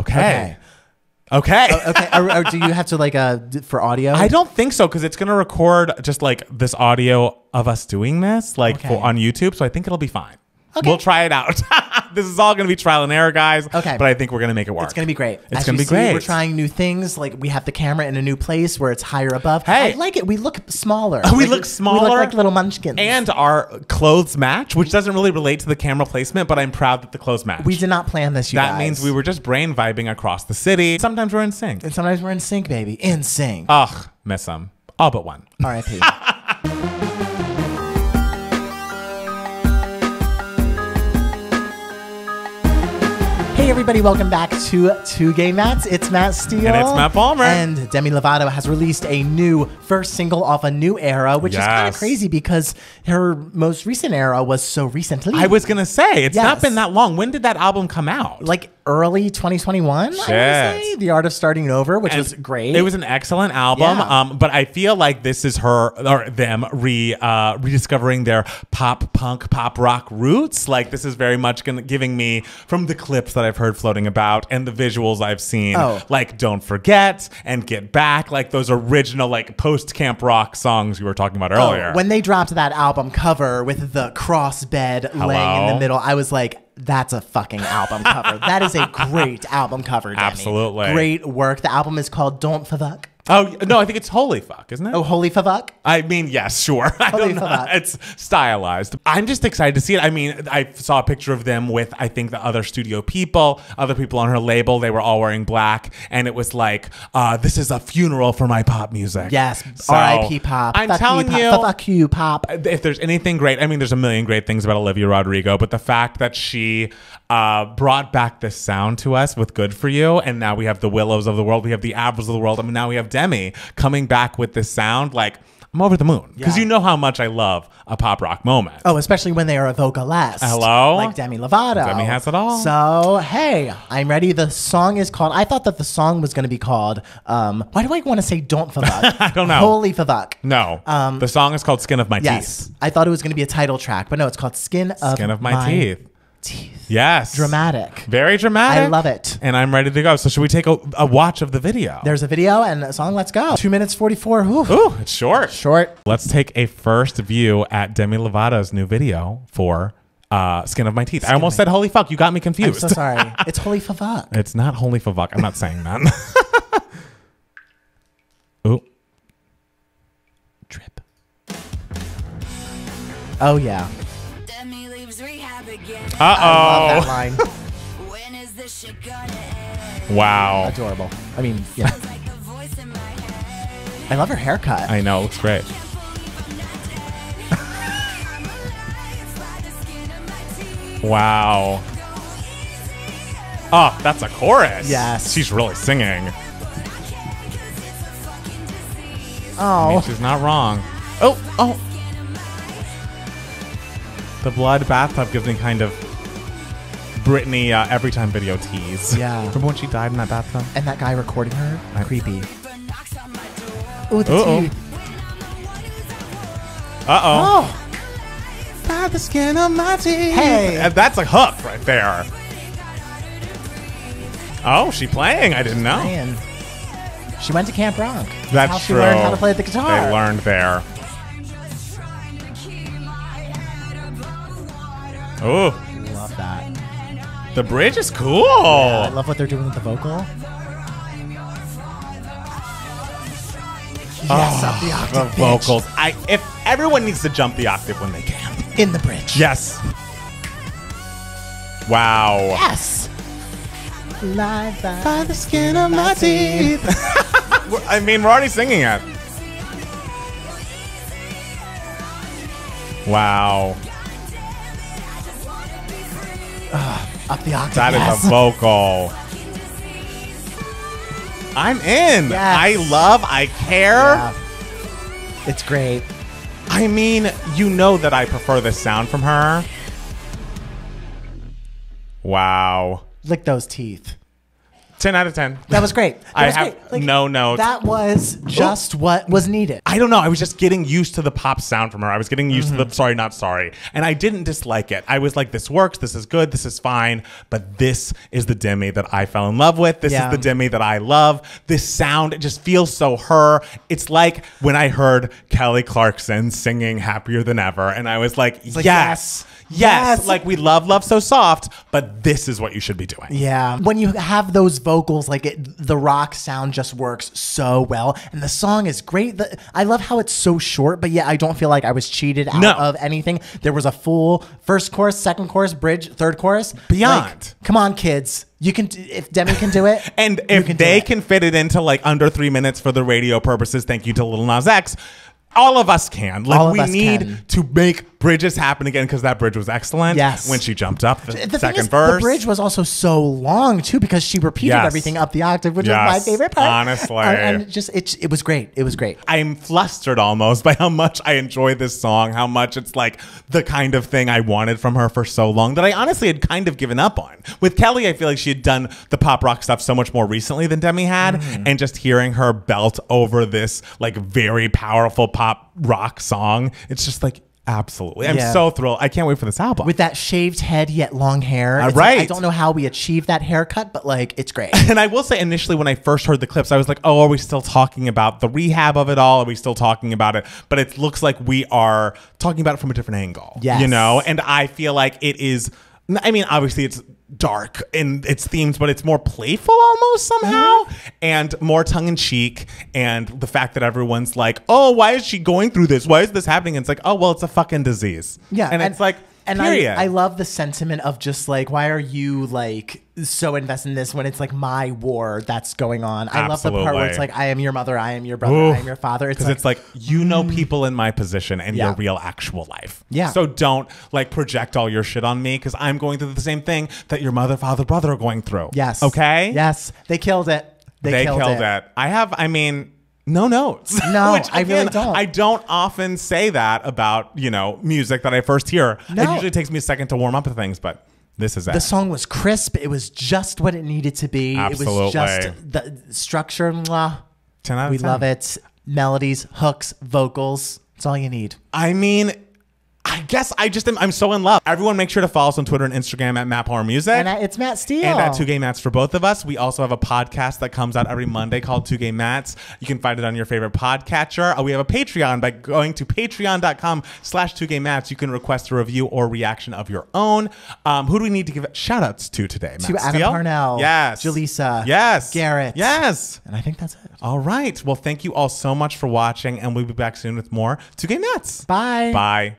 Okay. Okay. Okay. or, or do you have to like uh d- for audio? I don't think so because it's gonna record just like this audio of us doing this, like Okay. for, on YouTube. So I think it'll be fine. Okay. We'll try it out. this is all gonna be trial and error, guys. Okay. But I think we're gonna make it work. It's gonna be great. It's gonna be see, great. We're trying new things. Like we have the camera in a new place where it's higher above. Hey. I like it. We look smaller. We Like, look smaller. We look like little munchkins. and our clothes match, which doesn't really relate to the camera placement, but I'm proud that the clothes match. we did not plan this. You that guys. means we were just brain vibing across the city. Sometimes we're in sync. And sometimes we're in sync, baby. In sync. Ugh, miss them. All but one. R.I.P. Hey everybody, welcome back to Two Gay Matts. It's Matt Steele. And it's Matt Palmer. And Demi Lovato has released a new first single off a new era, which is kind of crazy because her most recent era was so recently. I was gonna say it's not been that long. When did that album come out? like early 2021, I say. The Art of Starting Over, which And was great. It was an excellent album. Yeah. Um, but I feel like this is her or them re uh, rediscovering their pop punk pop rock roots. Like this is very much gonna, giving me from the clips that I've heard floating about and the visuals I've seen. Oh. Like Don't Forget and Get Back, like those original like post camp rock songs we were talking about Oh, earlier. when they dropped that album cover with the cross bed laying in the middle, I was like, that's a fucking album cover. that is a great album cover, Demi. Absolutely. Great work. The album is called Don't Favuk. Oh no, I think it's Holy Fuck, isn't it? Oh, Holy fuck. I mean, yes, sure. I Holy don't know. fuck. It's stylized. I'm just excited to see it. I mean, I saw a picture of them with, I think, the other studio people, other people on her label. They were all wearing black, and it was like, uh, "This is a funeral for my pop music." Yes. So, R.I.P. Pop. I'm Fuck telling you, you. Pop. Fuck you, Pop. if there's anything great, I mean, there's a million great things about Olivia Rodrigo, but the fact that she uh, brought back this sound to us with "Good for You," and now we have the Willows of the world, we have the Avrils of the world, I mean, now we have Demi coming back with this sound. Like, I'm over the moon because Yeah. you know how much I love a pop rock moment. Oh, especially when they are a vocalist. Hello? Like Demi Lovato. Demi has it all. So, hey, I'm ready. The song is called, I thought that the song was going to be called, um, why do I want to say Don't Favuk? I don't know. Holy Favuk. No, the song is called "Skin of My Um, Yes. Teeth." I thought it was going to be a title track, but no, it's called Skin of, Skin of My, Teeth. Teeth. Yes, Dramatic. very dramatic. I love it. and I'm ready to go. So, should we take a, a watch of the video? There's a video and a song. Let's go. Two minutes 44. Whew. Ooh, it's short. Short. Let's take a first view at Demi Lovato's new video for uh, "Skin of My Teeth." I almost said "Holy fuck!" You got me I'm confused. so sorry. it's Holy Favuk. it's not "Holy fuck." I'm not saying that. Ooh, drip. Oh, yeah. Demi leaves rehab again. Uh Love that oh! line. When is this shit gonna end? Wow. Adorable. I mean, yeah. Sounds like a voice in my head. I love her haircut. I know. It Looks great. Wow. Oh, that's a chorus. Yes. She's really singing. I oh. mean, she's not wrong. Oh, oh. The blood bathtub gives me kind of Britney uh, every time video tease. Yeah. Remember when she died in that bathtub? And that guy recording her? I- Creepy. Ooh, the Uh-oh. teeth. Uh oh. Oh. By the skin of my teeth. Hey. And that's a hook right there. Oh, she playing? I didn't know. Man. She went to Camp Rock. That's how she true. learned how to play the guitar. They learned there. Oh, Love that. The bridge is cool. I love what they're doing with the vocal. Yes, up the ah, the octave. bitch. vocals. I if everyone needs to jump the octave when they can. In the bridge. Yes. Wow. Yes. Live by, By the skin of my teeth. I mean, we're already singing it. Wow. Up the octave. That is yes. a vocal. I'm in. Yes. I love, I care. Yeah. It's great. I mean, you know that I prefer this sound from her. Wow. Lick those teeth. 10 out of 10. That was great. That I was have great. no notes. That was just what was needed. I don't know. I was just getting used to the pop sound from her. I was getting used Mm-hmm. to the sorry, not sorry. And I didn't dislike it. I was like, this works. This is good. This is fine. But this is the Demi that I fell in love with. This Yeah. is the Demi that I love. This sound, it just feels so her. It's like when I heard Kelly Clarkson singing Happier Than Ever. And I was like, like, yes, yes, yes. yes. Like we love Love So Soft, but this is what you should be doing. Yeah. When you have those vocals, like it, the rock sound just works so well. And the song is great. The, I love how it's so short, but yet I don't feel like I was cheated out No. of anything. There was a full first chorus, second chorus, bridge, third chorus. Beyond. Like, come on, kids. You can, if Demi can do it. And if can they can fit it into like under three minutes for the radio purposes, thank you to Little Nas X. All of us can. Like All of we us need can. to make bridges happen again because that bridge was excellent. Yes. When she jumped up the, The second is, verse. the bridge was also so long too because she repeated Yes. everything up the octave, which is my favorite part. Honestly. and, and just it, it was great. It was great. I'm flustered almost by how much I enjoy this song, how much it's like the kind of thing I wanted from her for so long that I honestly had kind of given up on. With Kelly, I feel like she had done the pop rock stuff so much more recently than Demi had, Mm-hmm. and just hearing her belt over this like very powerful pop rock song, it's just like absolutely. I'm Yeah. so thrilled. I can't wait for this album. With that shaved head yet long hair. It's like, I don't know how we achieved that haircut, but like it's great. And I will say, initially, when I first heard the clips, I was like, oh, are we still talking about the rehab of it all? Are we still talking about it? But it looks like we are talking about it from a different angle. Yes. You know? And I feel like it is, I mean, obviously, it's dark in its themes, but it's more playful almost somehow Mm-hmm. and more tongue in cheek. And the fact that everyone's like, oh, why is she going through this? Why is this happening? And it's like, oh, well, it's a fucking disease. Yeah, And, it's like, and period. I, I love the sentiment of just like, why are you like so invested in this when it's like my war that's going on? I love the part where it's like, I am your mother, I am your brother, Oof. I am your father. It's because like, it's like you know mm. people in my position and Yeah. your real actual life. Yeah. So don't like project all your shit on me because I'm going through the same thing that your mother, father, brother are going through. yes, Okay. yes, they killed it. They, They, killed, killed, it. it. I have. I mean. No notes. No, Which, I really don't. I don't often say that about you know music that I first hear. No. It usually takes me a second to warm up to things, but this is it. The song was crisp. It was just what it needed to be. It Absolutely. was just the structure. Mwah. 10 out of We 10. love it. Melodies, hooks, vocals. It's all you need. I mean, I guess I just am. I'm so in love. Everyone, make sure to follow us on Twitter and Instagram at Matt Palmer Music. And I- it's Matt Steele. And at Two Gay Matts for both of us. We also have a podcast that comes out every Monday called Two Gay Matts. You can find it on your favorite podcatcher. Uh, We have a Patreon by going to patreon.com slash Two Gay Matts. You can request a review or reaction of your own. Um, who do we need to give shout outs to today? to Matt Adam Steele? Parnell, Yes. Jaleesa, Yes. Garrett. Yes. And I think that's it. All right. Well, thank you all so much for watching, and we'll be back soon with more Two Gay Mats. Bye. Bye.